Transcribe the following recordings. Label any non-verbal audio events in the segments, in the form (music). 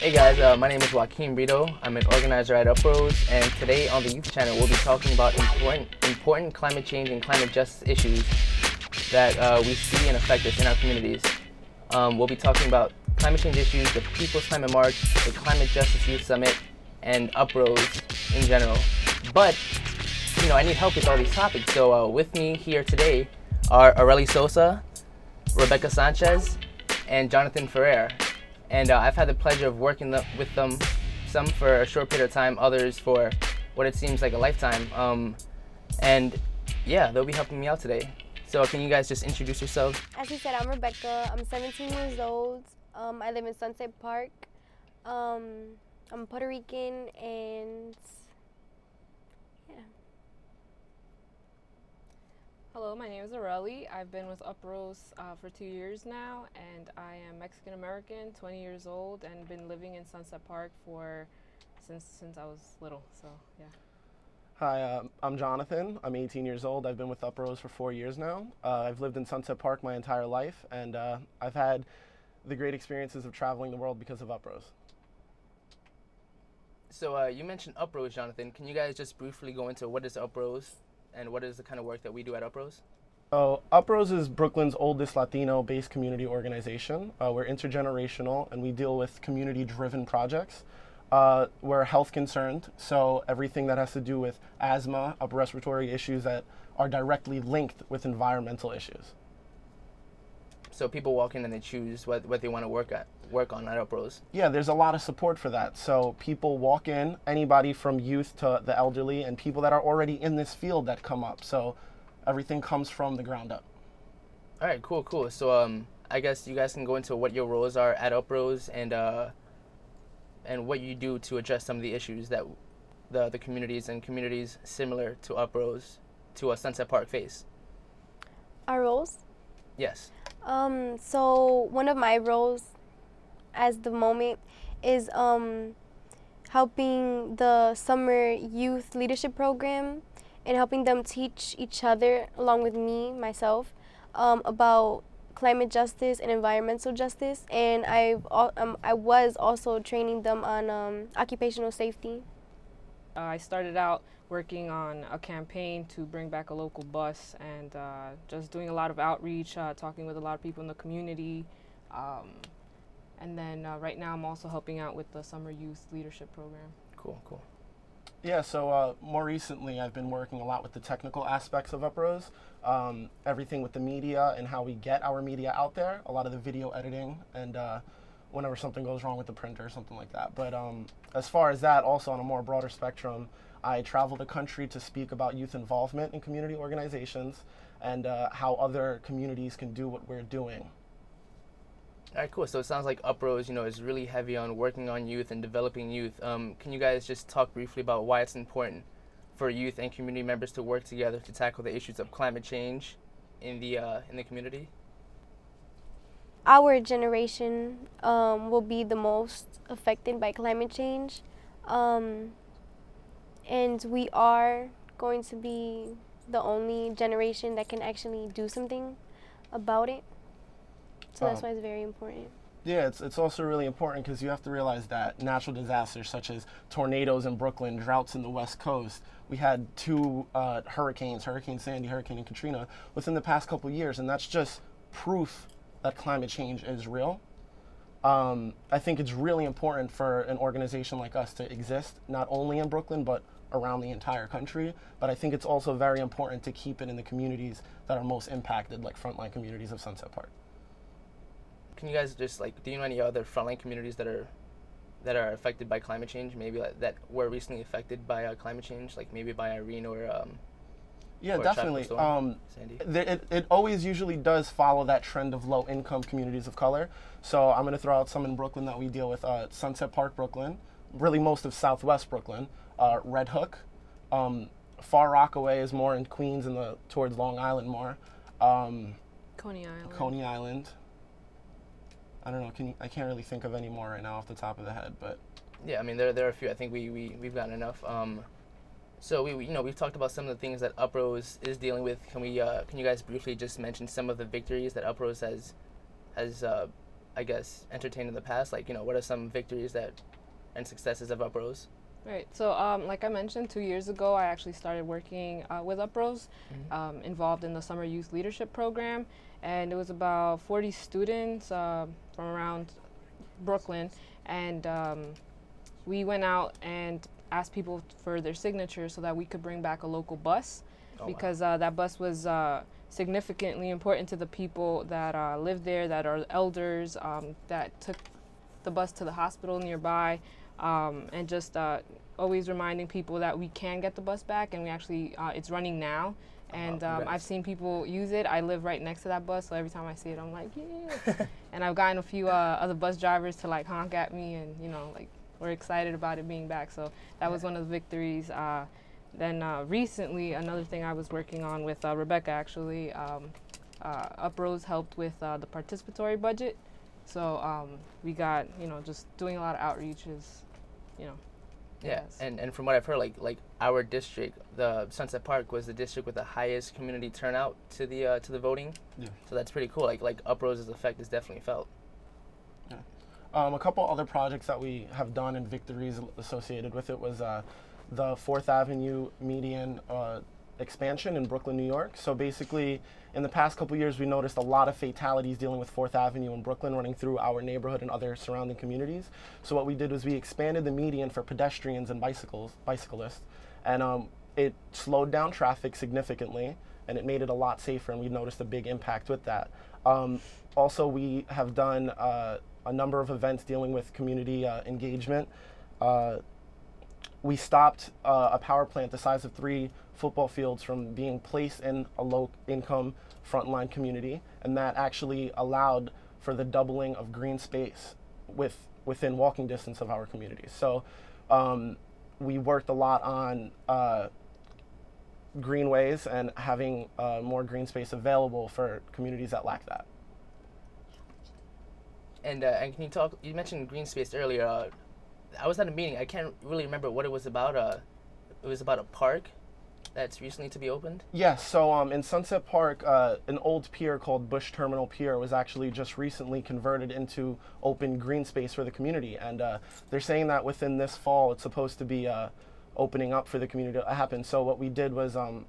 Hey guys, uh, my name is Joaquin Brito. I'm an organizer at Uprose, and today on the Youth Channel we'll be talking about important, important climate change and climate justice issues that uh, we see and affect us in our communities. Um, we'll be talking about climate change issues, the People's Climate March, the Climate Justice Youth Summit, and Uprose in general. But, you know, I need help with all these topics, so uh, with me here today are Areli Sosa, Rebecca Sanchez, and Jonathan Ferrer and uh, I've had the pleasure of working with them, some for a short period of time, others for what it seems like a lifetime. Um, and yeah, they'll be helping me out today. So can you guys just introduce yourselves? As he said, I'm Rebecca. I'm 17 years old. Um, I live in Sunset Park. Um, I'm Puerto Rican and Hello, my name is Areli. I've been with Uprose uh, for two years now, and I am Mexican American, 20 years old, and been living in Sunset Park for since since I was little. So yeah. Hi, uh, I'm Jonathan. I'm 18 years old. I've been with Uprose for four years now. Uh, I've lived in Sunset Park my entire life, and uh, I've had the great experiences of traveling the world because of Uprose. So uh, you mentioned Uprose, Jonathan. Can you guys just briefly go into what is Uprose? And what is the kind of work that we do at Uprose? Oh, Uprose is Brooklyn's oldest Latino-based community organization. Uh, we're intergenerational, and we deal with community-driven projects. Uh, we're health concerned, so everything that has to do with asthma, upper respiratory issues that are directly linked with environmental issues. So people walk in and they choose what, what they want to work at work on at Uprose? Yeah, there's a lot of support for that. So people walk in, anybody from youth to the elderly, and people that are already in this field that come up. So everything comes from the ground up. All right, cool, cool. So um, I guess you guys can go into what your roles are at Uprose and uh, and what you do to address some of the issues that the the communities and communities similar to Uprose to a Sunset Park face. Our roles. Yes. Um, so one of my roles as the moment is um, helping the summer youth leadership program and helping them teach each other along with me myself um, about climate justice and environmental justice and I've um, I was also training them on um, occupational safety. Uh, I started out working on a campaign to bring back a local bus and uh, just doing a lot of outreach, uh, talking with a lot of people in the community, um, and then uh, right now I'm also helping out with the Summer Youth Leadership Program. Cool, cool. Yeah, so uh, more recently I've been working a lot with the technical aspects of Uprose, um, everything with the media and how we get our media out there, a lot of the video editing and uh, whenever something goes wrong with the printer or something like that. But um, as far as that, also on a more broader spectrum, I travel the country to speak about youth involvement in community organizations and uh, how other communities can do what we're doing. All right, cool. So it sounds like Uprose, you know, is really heavy on working on youth and developing youth. Um, can you guys just talk briefly about why it's important for youth and community members to work together to tackle the issues of climate change in the uh, in the community? Our generation um, will be the most affected by climate change, um, and we are going to be the only generation that can actually do something about it. So that's why it's very important. Yeah, it's, it's also really important because you have to realize that natural disasters such as tornadoes in Brooklyn, droughts in the West Coast, we had two uh, hurricanes, Hurricane Sandy, Hurricane Katrina, within the past couple years, and that's just proof that climate change is real. Um, I think it's really important for an organization like us to exist, not only in Brooklyn, but around the entire country. But I think it's also very important to keep it in the communities that are most impacted, like frontline communities of Sunset Park can you guys just like do you know any other frontline communities that are that are affected by climate change? Maybe like, that were recently affected by uh, climate change, like maybe by Irene or um, yeah, definitely. Um, it, it always usually does follow that trend of low income communities of color. So I'm going to throw out some in Brooklyn that we deal with uh, Sunset Park, Brooklyn, really most of Southwest Brooklyn, uh, Red Hook. Um, Far Rockaway is more in Queens and the towards Long Island more. Um, Coney Island. Coney Island. I don't know. Can you, I can't really think of any more right now off the top of the head, but yeah, I mean there there are a few. I think we we we've gotten enough. Um, so we, you know we've talked about some of the things that Uprose is dealing with. Can we uh, can you guys briefly just mention some of the victories that Uprose has has uh, I guess, entertained in the past? Like, you know, what are some victories that and successes of Uprose? Right. So, um, like I mentioned, two years ago, I actually started working uh, with Uprose, Mhm. um, involved in the Summer Youth Leadership Program, and it was about 40 students uh, from around Brooklyn, and um, we went out and asked people for their signatures so that we could bring back a local bus Oh, wow. because uh, that bus was uh, significantly important to the people that uh, live there, that are elders, um, that took the bus to the hospital nearby, um, and just uh, always reminding people that we can get the bus back, and we actually uh, it's running now. And um, I've seen people use it. I live right next to that bus, so every time I see it, I'm like, (laughs) yeah. and I've gotten a few uh, other bus drivers to like honk at me, and you know, like we're excited about it being back. So that was one of the victories. Uh, then uh, recently, another thing I was working on with uh, Rebecca actually, um, uh, Uprose helped with uh, the participatory budget. So um, we got, you know, just doing a lot of outreaches, you know. Yeah, Yes. and, and from what I've heard, like like our district, the Sunset Park was the district with the highest community turnout to the uh, to the voting. Yeah. So that's pretty cool. Like like Uprose's effect is definitely felt. Um, a couple other projects that we have done and victories associated with it was uh, the Fourth Avenue median uh, expansion in Brooklyn, New York. So basically, in the past couple years, we noticed a lot of fatalities dealing with Fourth Avenue in Brooklyn running through our neighborhood and other surrounding communities. So what we did was we expanded the median for pedestrians and bicycles, bicyclists, and um, it slowed down traffic significantly and it made it a lot safer and we noticed a big impact with that um, also we have done uh, a number of events dealing with community uh, engagement uh, we stopped uh, a power plant the size of three football fields from being placed in a low income frontline community and that actually allowed for the doubling of green space with within walking distance of our communities so um, we worked a lot on uh, greenways and having uh, more green space available for communities that lack that. And uh, and can you talk? You mentioned green space earlier. Uh, I was at a meeting. I can't really remember what it was about. Uh, it was about a park that's recently to be opened. Yes, so um, in Sunset Park, uh, an old pier called Bush Terminal Pier was actually just recently converted into open green space for the community. And uh, they're saying that within this fall, it's supposed to be uh, opening up for the community to happen. So what we did was, um,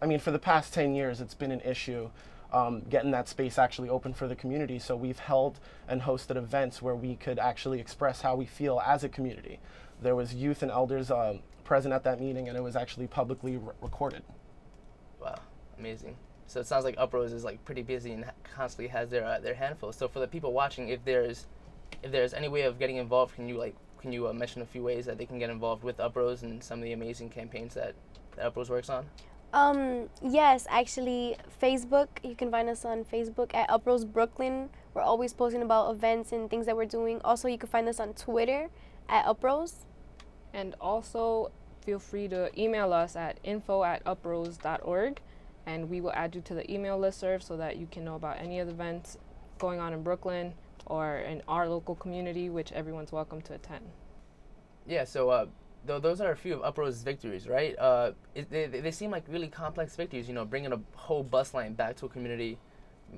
I mean, for the past 10 years, it's been an issue um, getting that space actually open for the community. So we've held and hosted events where we could actually express how we feel as a community. There was youth and elders um, present at that meeting, and it was actually publicly re- recorded. Wow, amazing. So it sounds like Uprose is like pretty busy and constantly has their uh, their handful. So for the people watching, if there's if there's any way of getting involved, can you like can you uh, mention a few ways that they can get involved with Uprose and some of the amazing campaigns that, that Uprose works on? Um, yes, actually, Facebook. You can find us on Facebook at Uprose Brooklyn. We're always posting about events and things that we're doing. Also, you can find us on Twitter at Uprose. And also, feel free to email us at info at uprose.org, and we will add you to the email listserv so that you can know about any of the events going on in Brooklyn or in our local community, which everyone's welcome to attend. Yeah. So uh, though those are a few of Uprose's victories, right? Uh, it, they they they seem like really complex victories. You know, bringing a whole bus line back to a community,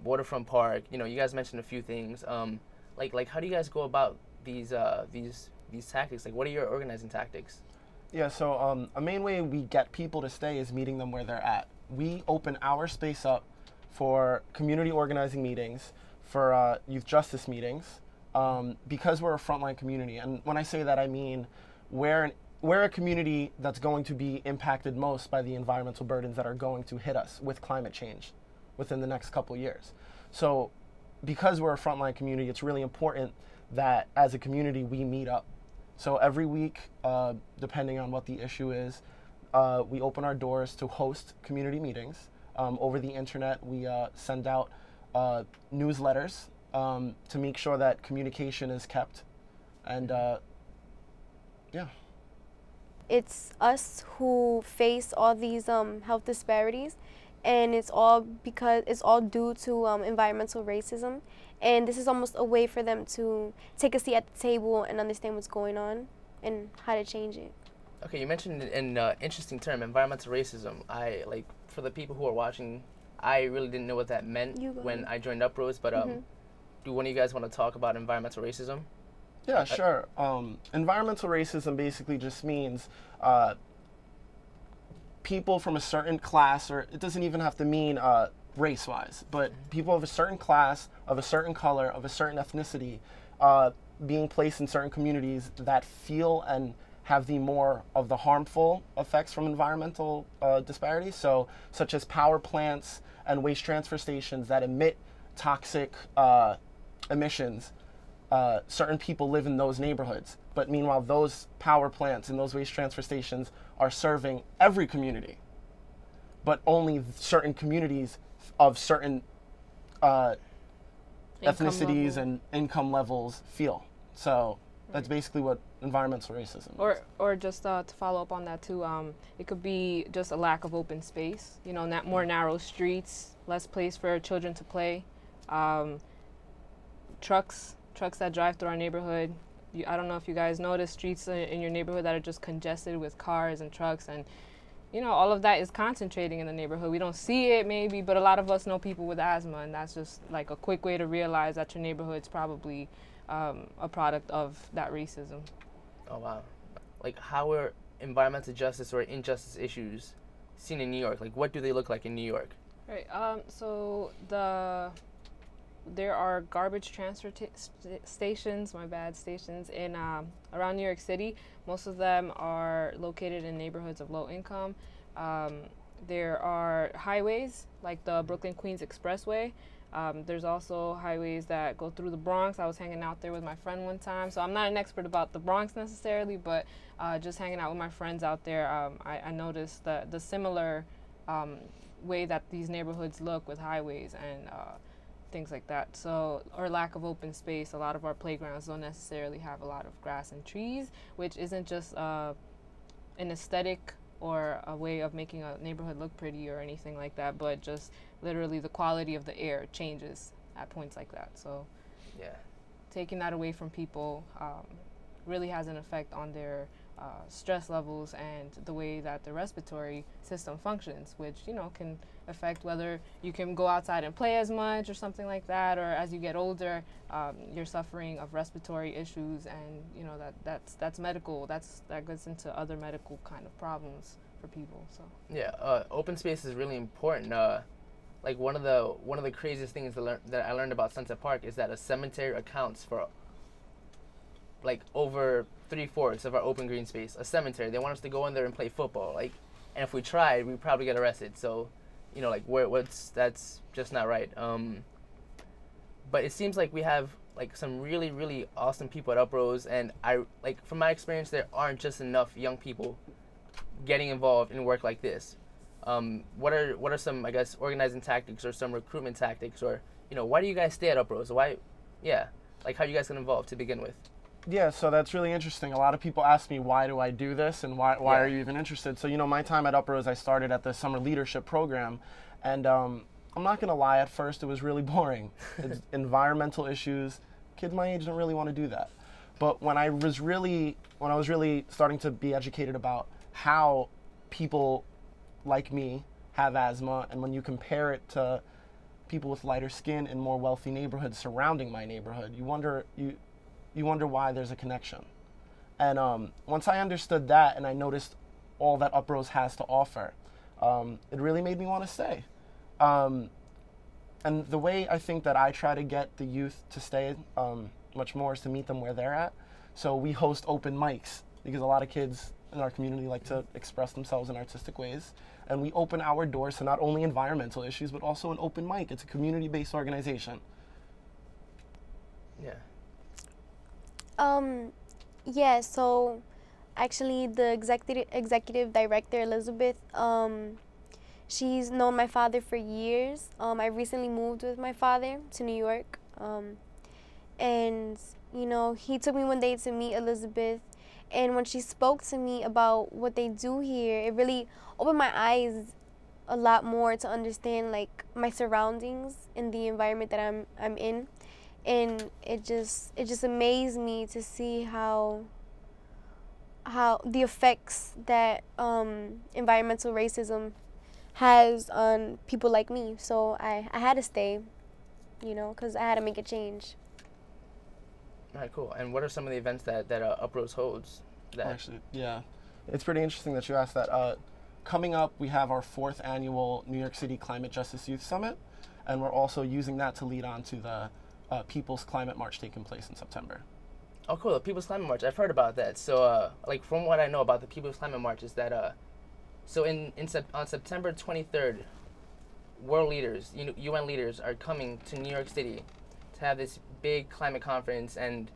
waterfront park. You know, you guys mentioned a few things. Um, like like how do you guys go about these uh these these tactics? Like, what are your organizing tactics? Yeah, so um, a main way we get people to stay is meeting them where they're at. We open our space up for community organizing meetings, for uh, youth justice meetings, um, because we're a frontline community. And when I say that, I mean we're, an, we're a community that's going to be impacted most by the environmental burdens that are going to hit us with climate change within the next couple years. So, because we're a frontline community, it's really important that as a community we meet up. So every week, uh, depending on what the issue is, uh, we open our doors to host community meetings. Um, over the internet, we uh, send out uh, newsletters um, to make sure that communication is kept. And uh, yeah. It's us who face all these um, health disparities, and it's all because it's all due to um, environmental racism. And this is almost a way for them to take a seat at the table and understand what's going on and how to change it. Okay, you mentioned an uh, interesting term, environmental racism. I like for the people who are watching, I really didn't know what that meant when. I joined Uprose, but um, Mhm. do one of you guys want to talk about environmental racism? Yeah, sure. Um, environmental racism basically just means uh, people from a certain class, or it doesn't even have to mean uh, race wise, but people of a certain class, of a certain color, of a certain ethnicity, uh, being placed in certain communities that feel and have the more of the harmful effects from environmental uh, disparities. So, such as power plants and waste transfer stations that emit toxic uh, emissions. Uh, certain people live in those neighborhoods, but meanwhile, those power plants and those waste transfer stations are serving every community, but only certain communities of certain uh, ethnicities level. and income levels feel. So that's basically what environmental racism is. Or, or just uh, to follow up on that too, um, it could be just a lack of open space. You know, not more narrow streets, less place for children to play. Um, trucks, trucks that drive through our neighborhood. You, I don't know if you guys notice streets in, in your neighborhood that are just congested with cars and trucks, and you know, all of that is concentrating in the neighborhood. We don't see it maybe, but a lot of us know people with asthma, and that's just like a quick way to realize that your neighborhood's probably um, a product of that racism. Oh wow. Like how are environmental justice or injustice issues seen in New York? Like what do they look like in New York? Right. Um, so the there are garbage transfer ta- st- stations. My bad stations in um, around New York City. Most of them are located in neighborhoods of low income. Um, there are highways like the Brooklyn Queens Expressway. Um, there's also highways that go through the Bronx. I was hanging out there with my friend one time, so I'm not an expert about the Bronx necessarily, but uh, just hanging out with my friends out there, um, I, I noticed the the similar um, way that these neighborhoods look with highways and uh, things like that. So, or lack of open space. A lot of our playgrounds don't necessarily have a lot of grass and trees, which isn't just uh, an aesthetic or a way of making a neighborhood look pretty or anything like that, but just literally the quality of the air changes at points like that. So, Yeah. taking that away from people um, really has an effect on their uh, stress levels and the way that the respiratory system functions, which you know can affect whether you can go outside and play as much or something like that, or as you get older, um, you're suffering of respiratory issues, and you know that that's that's medical. That's that goes into other medical kind of problems for people. So Yeah, uh, open space is really important. Uh, like one of the one of the craziest things that, that I learned about Sunset Park is that a cemetery accounts for like over three fourths of our open green space. A cemetery. They want us to go in there and play football. Like, and if we tried, we'd probably get arrested. So, you know, like where what's that's just not right. Um, but it seems like we have like some really really awesome people at Uprose, and I like from my experience, there aren't just enough young people getting involved in work like this. Um, what are what are some I guess organizing tactics or some recruitment tactics or you know why do you guys stay at Uprose? Why, yeah, like how you guys get involved to begin with? Yeah, so that's really interesting. A lot of people ask me why do I do this and why why Yeah. are you even interested? So you know, my time at Uprose, I started at the summer leadership program, and um, I'm not gonna lie. At first, it was really (laughs) boring. It's environmental issues. Kids my age don't really want to do that. But when I was really when I was really starting to be educated about how people like me have asthma, and when you compare it to people with lighter skin in more wealthy neighborhoods surrounding my neighborhood, you wonder you you wonder why there's a connection. And um, once I understood that and I noticed all that Uprose has to offer, um, it really made me want to stay. Um, and the way I think that I try to get the youth to stay um, much more is to meet them where they're at. So we host open mics because a lot of kids in our community like to express themselves in artistic ways. And we open our doors to not only environmental issues, but also an open mic. It's a community based organization. Yeah. Um, yeah. So, actually, the executive executive director Elizabeth, um, she's known my father for years. Um, I recently moved with my father to New York, um, and you know, he took me one day to meet Elizabeth, and when she spoke to me about what they do here, it really opened my eyes a lot more to understand like my surroundings and the environment that I'm I'm in and it just it just amazed me to see how how the effects that um, environmental racism has on people like me. So I, I had to stay. you know, because I had to make a change. All right, cool. And what are some of the events that that uh, Uprose holds? That Actually, yeah, it's pretty interesting that you asked that. Uh, coming up, we have our fourth annual New York City Climate Justice Youth Summit, and we're also using that to lead on to the uh, People's Climate March taking place in September. Oh, cool. The People's Climate March. I've heard about that. So, uh, like, from what I know about the People's Climate March is that, uh, so in, in sep- on September 23rd, world leaders, UN leaders are coming to New York City to have this big climate conference, and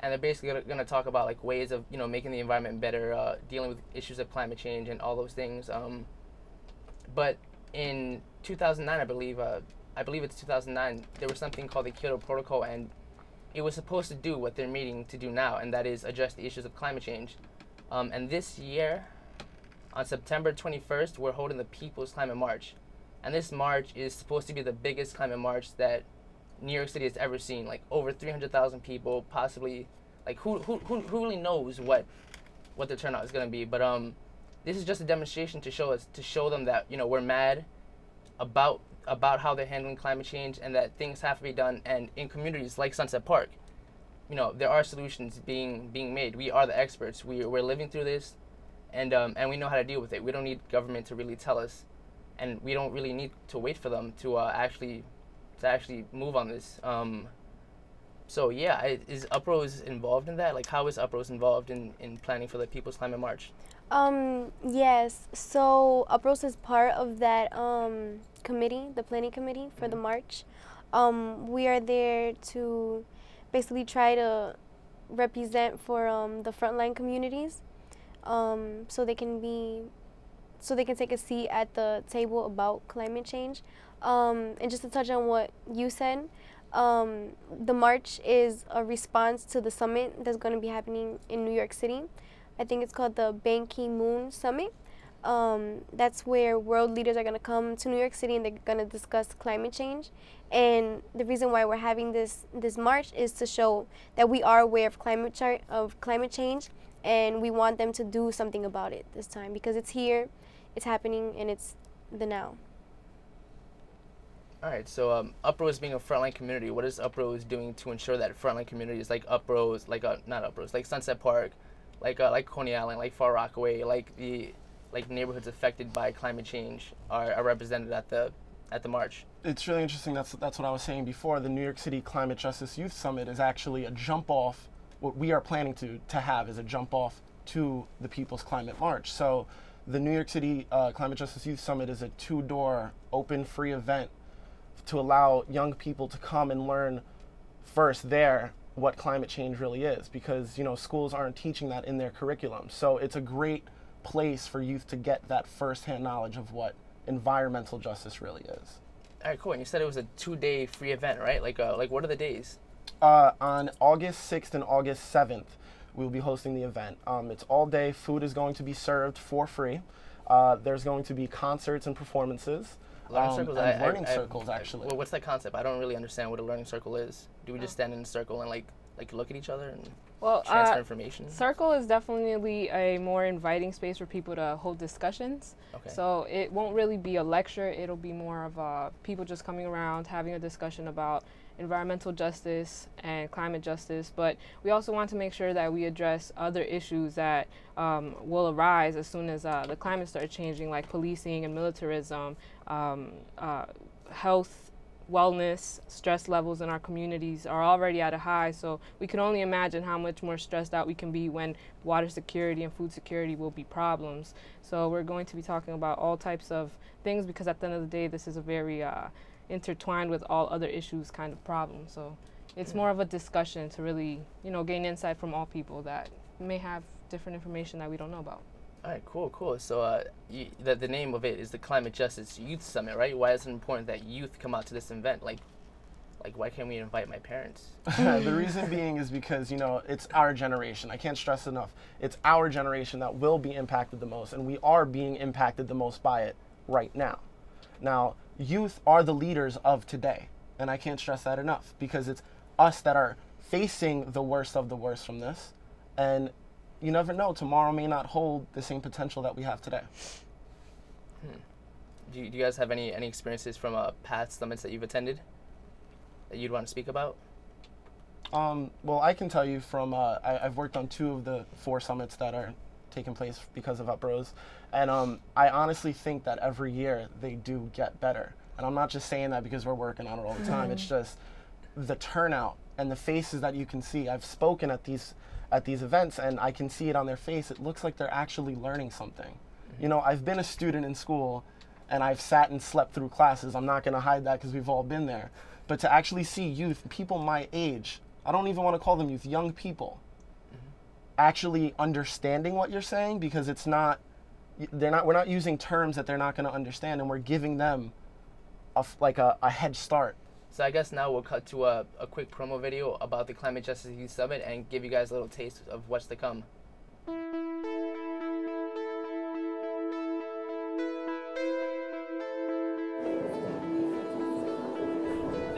and they're basically going to talk about like ways of you know making the environment better, uh, dealing with issues of climate change and all those things. Um, but in 2009, I believe, uh, I believe it's 2009, there was something called the Kyoto Protocol, and it was supposed to do what they're meeting to do now, and that is address the issues of climate change. Um, and this year, on September 21st, we're holding the People's Climate March. And this march is supposed to be the biggest climate march that New York City has ever seen. Like over 300,000 people, possibly. Like who, who, who, who really knows what what the turnout is going to be? But um, this is just a demonstration to show us to show them that you know we're mad about about how they're handling climate change and that things have to be done. And in communities like Sunset Park, you know there are solutions being being made. We are the experts. We we're living through this, and um, and we know how to deal with it. We don't need government to really tell us, and we don't really need to wait for them to uh, actually to actually move on this. Um, so yeah, is Uprose involved in that? Like, how is Uprose involved in, in planning for the People's Climate March? Um, yes. So Uprose is part of that um, committee, the planning committee for the march. Um, we are there to basically try to represent for um, the frontline communities, um, so they can be, so they can take a seat at the table about climate change. Um, and just to touch on what you said, um, the march is a response to the summit that's going to be happening in New York City. I think it's called the Ban Ki moon Summit. Um, that's where world leaders are going to come to New York City and they're going to discuss climate change. And the reason why we're having this this march is to show that we are aware of climate of climate change, and we want them to do something about it this time because it's here, it's happening, and it's the now. All right, so um, Uprose being a frontline community, what is Uprose doing to ensure that frontline communities like Uprose, like uh, not Uprose, like Sunset Park, like uh, like Coney Island, like Far Rockaway, like the like neighborhoods affected by climate change are, are represented at the at the march? It's really interesting. That's that's what I was saying before. The New York City Climate Justice Youth Summit is actually a jump off. What we are planning to to have is a jump off to the People's Climate March. So, the New York City uh, Climate Justice Youth Summit is a two door, open, free event to allow young people to come and learn first there what climate change really is because you know schools aren't teaching that in their curriculum so it's a great place for youth to get that firsthand knowledge of what environmental justice really is All right, cool. And you said it was a two-day free event, right? Like, uh, like what are the days? uh, on august 6th and august 7th we'll be hosting the event um, it's all day food is going to be served for free uh, there's going to be concerts and performances Learning um, circles. I- learning I- circles I- actually well, what's that concept? I don't really understand what a learning circle is. Do we just stand in a circle and like like look at each other and Well, transfer uh, information? Circle is definitely a more inviting space for people to hold discussions. Okay. So it won't really be a lecture. It'll be more of uh, people just coming around having a discussion about environmental justice and climate justice. But we also want to make sure that we address other issues that um, will arise as soon as uh, the climate starts changing, like policing and militarism, um, uh, health. Wellness, stress levels in our communities are already at a high, so we can only imagine how much more stressed out we can be when water security and food security will be problems. So we're going to be talking about all types of things because at the end of the day, this is a very uh, intertwined with all other issues kind of problem. So it's more of a discussion to really, you know, gain insight from all people that may have different information that we don't know about. All right, cool, cool. So uh, you, the the name of it is the Climate Justice Youth Summit, right? Why is it important that youth come out to this event? Like, like why can't we invite my parents? (laughs) (laughs) the reason being is because you know it's our generation. I can't stress enough. It's our generation that will be impacted the most, and we are being impacted the most by it right now. Now, youth are the leaders of today, and I can't stress that enough because it's us that are facing the worst of the worst from this, and you never know. Tomorrow may not hold the same potential that we have today. Do you, do you guys have any any experiences from uh, past summits that you've attended? that you'd want to speak about? Um, well, I can tell you from uh, I, I've worked on two of the four summits that are taking place because of UpRose, and um, I honestly think that every year they do get better. And I'm not just saying that because we're working on it all the time. (laughs) It's just the turnout and the faces that you can see. I've spoken at these at these events, and I can see it on their face. It looks like they're actually learning something. Mm-hmm. You know, I've been a student in school, and I've sat and slept through classes. I'm not going to hide that because we've all been there. But to actually see youth, people my age, I don't even want to call them youth, young people, mm-hmm. actually understanding what you're saying because it's not, they're not, we're not using terms that they're not going to understand, and we're giving them a, like a, a head start. So I guess now we'll cut to a, a quick promo video about the Climate Justice Youth Summit and give you guys a little taste of what's to come.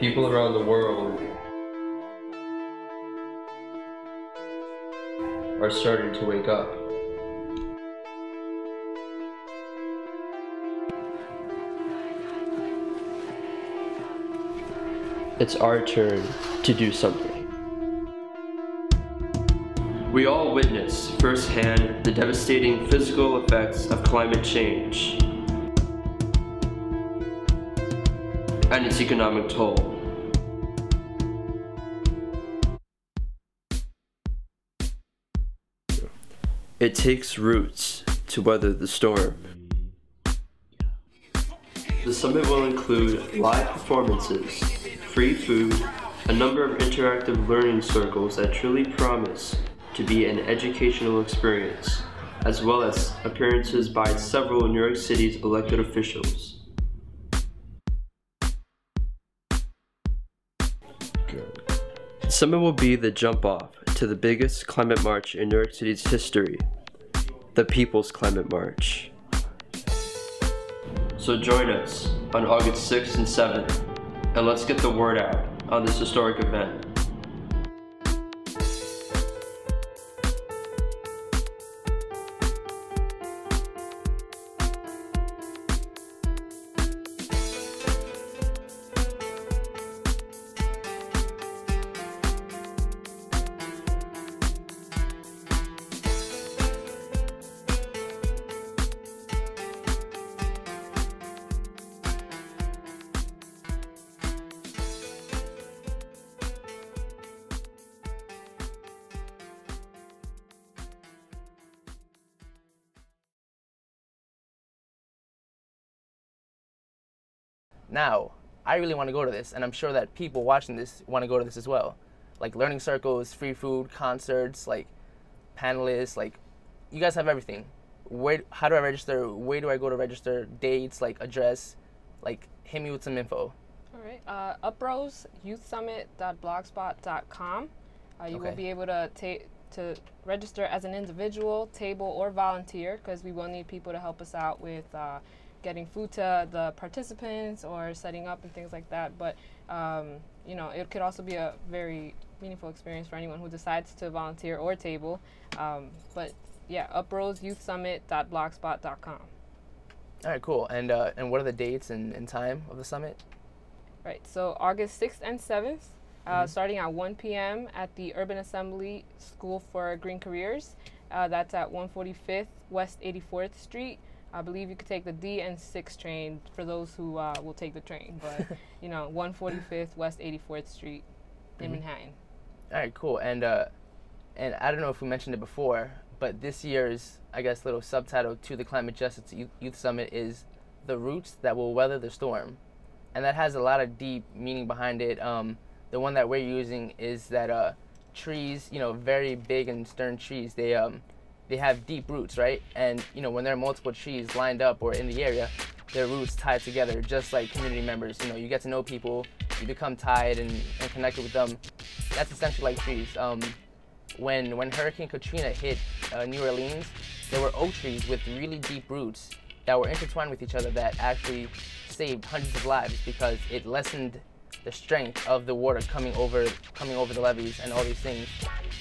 People around the world are starting to wake up. It's our turn to do something. We all witness firsthand the devastating physical effects of climate change and its economic toll. It takes roots to weather the storm. The summit will include live performances, free food, a number of interactive learning circles that truly promise to be an educational experience, as well as appearances by several New York City's elected officials. The summit will be the jump off to the biggest climate march in New York City's history, the People's Climate March. So join us on August 6th and 7th, and let's get the word out on this historic event. Now, I really want to go to this, and I'm sure that people watching this want to go to this as well. Like learning circles, free food, concerts, like panelists, like you guys have everything. Where how do I register? Where do I go to register? Dates, like address, like hit me with some info. All right. Uh, Uprose youthsummit.blogspot.com. Uh, you Okay. will be able to ta- to register as an individual, table, or volunteer because we will need people to help us out with uh, getting food to the participants or setting up and things like that. But um, you know, it could also be a very meaningful experience for anyone who decides to volunteer or table. Um, but yeah, uproseyouthsummit.blogspot.com. All right, cool. And uh, and what are the dates and, and time of the summit? Right. So August 6th and 7th, uh, starting at 1 p.m. at the Urban Assembly School for Green Careers. Uh, that's at 145th West 84th Street. I believe you could take the D and 6 train for those who uh, will take the train. But, (laughs) you know, 145th West 84th Street in Manhattan. All right, cool. And uh, and I don't know if we mentioned it before, but this year's I guess little subtitle to the Climate Justice Youth, Youth Summit is the roots that will weather the storm, and that has a lot of deep meaning behind it. Um, the one that we're using is that uh, trees, you know, very big and stern trees, they um, they have deep roots, right? And you know, when there are multiple trees lined up or in the area, their roots tied together, just like community members. You know, you get to know people, you become tied and, and connected with them. That's essentially like trees. Um, when when Hurricane Katrina hit uh, New Orleans, there were oak trees with really deep roots that were intertwined with each other that actually saved hundreds of lives because it lessened the strength of the water coming over coming over the levees and all these things.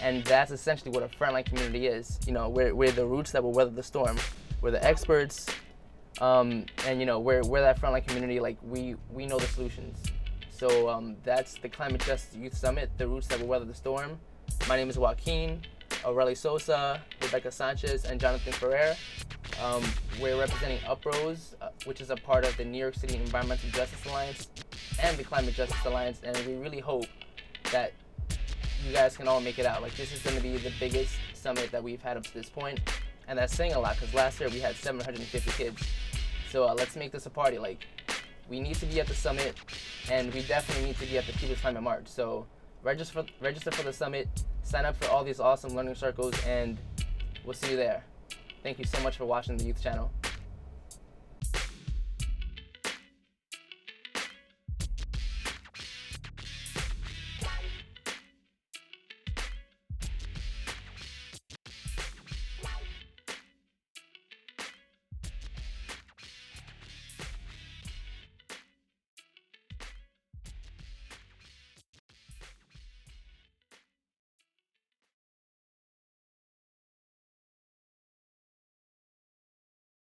And that's essentially what a frontline community is. You know, we're, we're the roots that will weather the storm. We're the experts, um, and you know, we're, we're that frontline community. Like we we know the solutions. So um, that's the Climate Justice Youth Summit, the roots that will weather the storm. My name is Joaquin, Areli Sosa, Rebecca Sanchez, and Jonathan Ferrer. Um, we're representing Uprose, uh, which is a part of the New York City Environmental Justice Alliance and the Climate Justice Alliance, and we really hope that you guys can all make it out. Like this is going to be the biggest summit that we've had up to this point, and that's saying a lot because last year we had 750 kids. So uh, let's make this a party. Like we need to be at the summit, and we definitely need to be at the People's Climate March. So register for, register for the summit, sign up for all these awesome learning circles, and we'll see you there. Thank you so much for watching the Youth Channel.